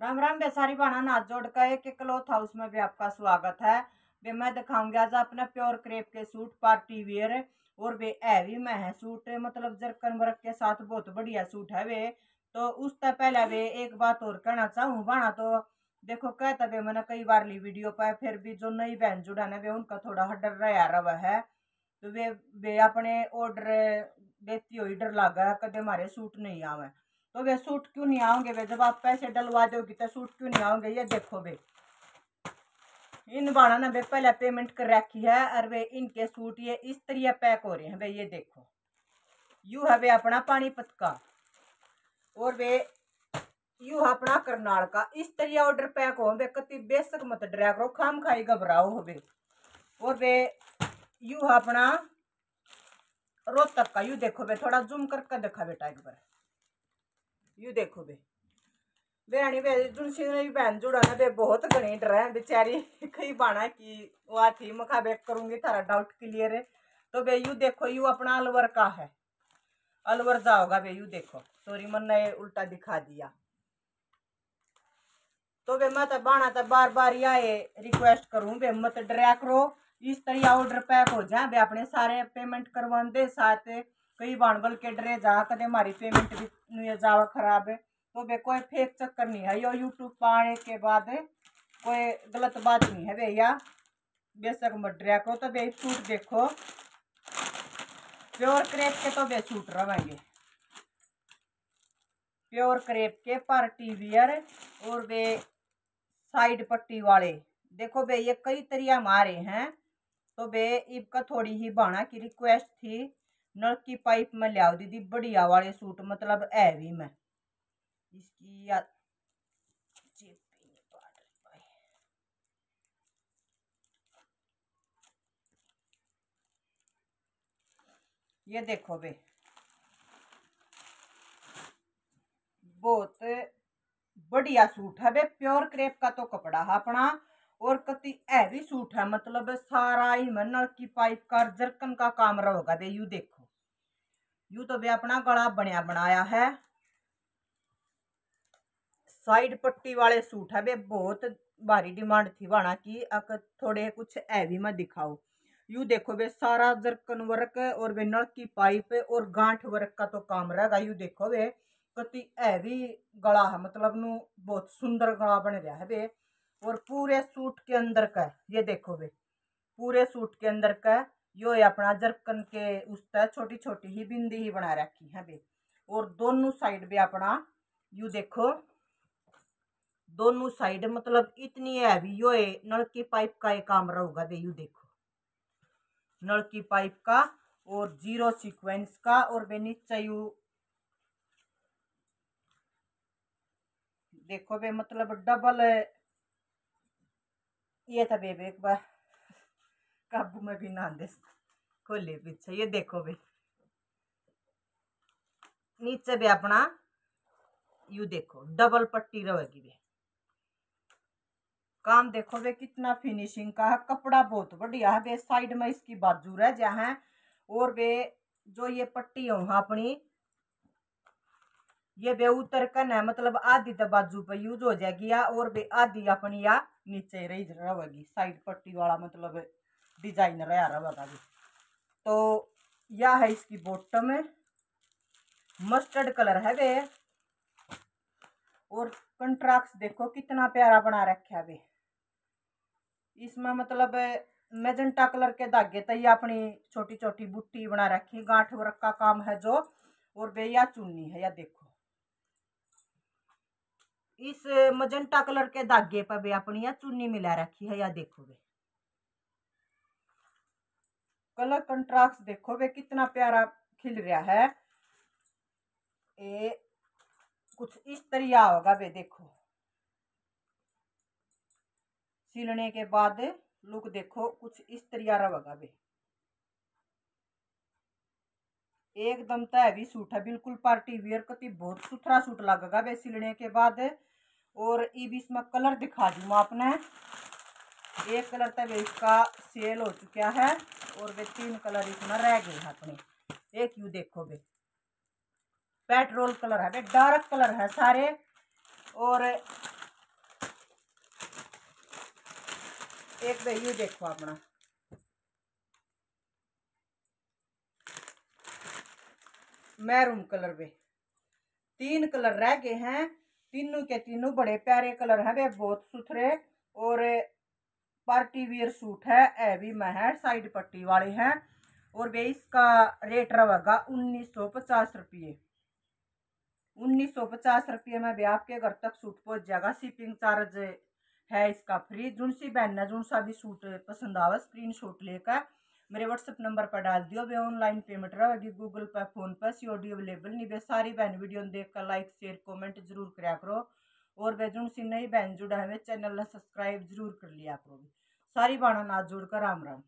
राम राम बेसारी बाना नाथ जोड़ का एक क्लॉथ हाउस में भी आपका स्वागत है। वे मैं दिखाऊँगी आज अपने प्योर क्रेप के सूट, पार्टी वेयर और वे हैवी में है सूट मतलब जरकन वर्क के साथ बहुत बढ़िया सूट है वे। तो उससे पहले वे एक बात और कहना चाहूँ बाना तो देखो कहता वे मैंने कई बार ली वीडियो पर, फिर भी जो नई बहन जुड़ा है वे उनका थोड़ा डर रहा रहा है। तो वे वे अपने ऑर्डर देती हुई डर लगा, कदे हमारे सूट नहीं आवे। तो वे सूट क्यों नहीं आओगे वे? जब आप पैसे डलवा दोगे तो सूट क्यों नहीं आओगे? ये देखो वे। इन बाणा ने वे पहले पेमेंट कर रखी है और वे इनके सूट ये इस तरह पैक हो रहे हैं। वे ये देखो। यू है वे अपना पानीपत का और वे यू है अपना करनाल का। इस तरह ऑर्डर पैक हो, वे कति बेसक मत डरा करो, खाम खाई घबराओ हो वे और वे यू है अपना रोहतक का। यू देखो वे थोड़ा जूम करके देखा बेटा एक बार। यू देखो बे। बेरानी बे जुनसी ने बहन जुड़ा ना बे, बहुत घनी डर है बेचारी। कई बाना की वो थी मखा बेक करूँगी थारा डाउट क्लियर है। तो बे, यू देखो, यू अपना अलवर का है। अलवर जाओगा बे, यू देखो। सॉरी मन ने उल्टा दिखा दिया। तो बे, मैं बाना तो बार बार ये रिक्वेस्ट करूँ बे, मत डरा करो। इस तरह ऑर्डर पैक हो जाए बे, अपने सारे पेमेंट करवा दे साथ कई बाण बल के डरे जा, कदे मारी पेमेंट भी जावा खराब है तो बे कोई फेक चक्कर नहीं है। यो यूट्यूब पर आने के बाद कोई गलत बात नहीं है। भैया बेशक मड्रिया को तो बे सूट देखो। प्योर क्रेप के तो बे सूट रहेंगे प्योर क्रेप के पार्टी वियर और वे साइड पट्टी वाले। देखो बे ये कई तरिया मारे हैं तो बे इबका थोड़ी ही बाणा की रिक्वेस्ट थी। नल की पाइप में लिया दीदी, बढ़िया वाले सूट मतलब हैवी में। इसकी या ये देखो बे। बहुत बढ़िया सूट है बे, प्योर क्रेप का तो कपड़ा है अपना, और कति हैवी सूट है मतलब सारा ही नल की पाइप का जरकन का काम रहेगा बे, यू देखो। यू तो वे अपना गला बनया बनाया है साइड पट्टी वाले सूट है वे बहुत भारी डिमांड थी वाणा की अक थोड़े कुछ हैवी में दिखाओ यू देखो वे सारा जरकन वर्क और वे नल की पाइप और गांठ वर्क का तो काम रहेगा यू देखो वे कति हैवी गला है मतलब नु बहुत सुंदर गला बन रहा है वे और पूरे सूट के अंदर का ये देखो वे पूरे सूट के अंदर का यो है अपना जरकन के उस पर छोटी छोटी ही बिंदी ही बना रखी है बे। और दोनों साइड भी अपना, यू देखो, दोनों साइड मतलब इतनी है अभी, यो है नल की पाइप का एक काम रहेगा बे, यू देखो। नल की पाइप का और ज़ीरो सीक्वेंस का और बे नीचे यू, देखो बे मतलब डबल ये था बेबे एक बार। काबू में भी ना दे। खोले पीछे ये देखो भी। नीचे भी अपना, यू देखो, डबल पट्टी रहेगी भी। काम देखो वे कितना फिनिशिंग का है, कपड़ा बहुत बढ़िया है वे साइड में इसकी बाजू रह जा है। और वे जो ये पट्टी हो अपनी, ये वे उतर कर है मतलब आधी तो बाजू पे यूज़ हो जाएगी या और वे आधी अपनी या नीचे रही रहेगी साइड पट्टी वाला मतलब डिज़ाइनर है यार बता दी तो यह है इसकी बॉटम है। मस्टर्ड कलर है वे। और कंट्राक्ट देखो कितना प्यारा बना रखा है वे। इसमें मतलब मेजेंटा कलर के धागे तो ये अपनी छोटी छोटी बुट्टी बना रखी गांठ वर्क का काम है जो। और वे या चुन्नी है, या देखो। इस मजेंटा कलर के धागे पर भी अपनी या चुन्नी मिला रखी है, या देखो वे। कलर कंट्रास्ट देखो वे कितना प्यारा खिल रहा है। ये कुछ इस तरह होगा वे देखो। सिलने के बाद लुक देखो, कुछ इस तरह रहेगा वे। एकदम तो हैवी सूट है, बिल्कुल पार्टी वियर कति बहुत सुथरा सूट लगेगा वे सिलने के बाद। और इब इसमें कलर दिखा दूँ आपने। एक कलर तक इसका सेल हो चुका है। और वे तीन कलर इतना रह गए अपने। एक यू देखो बे पेट्रोल कलर है बे डार्क कलर है सारे। और एक बे यू देखो अपना। मैरून कलर बे तीन कलर रह गए हैं। तीनों के तीनों बड़े प्यारे कलर हैं बे बहुत सुथरे। और पार्टी वियर सूट है, ए भी महर साइड पट्टी वाले हैं, और वे इसका रेट रहेगा उन्नीस सौ पचास रुपये। उन्नीस सौ पचास रुपये में भी आपके घर तक सूट पहुँच जाएगा शिपिंग चार्ज है इसका फ्री जुन सी बहन ने जुन सा भी सूट पसंद आवा स्क्रीन शॉट लेकर मेरे व्हाट्सएप नंबर पर डाल दियो। वे ऑनलाइन पेमेंट रहेगी Google pay PhonePe C D available नहीं। वे सारी बहन वीडियो देख कर लाइक शेयर कमेंट ज़रूर कराया करो। और वे जुन सी नई बहन जुड़ा है, वे चैनल सब्सक्राइब ज़रूर कर लिया करो। सारी बाणा नाथ जोड़कर राम राम।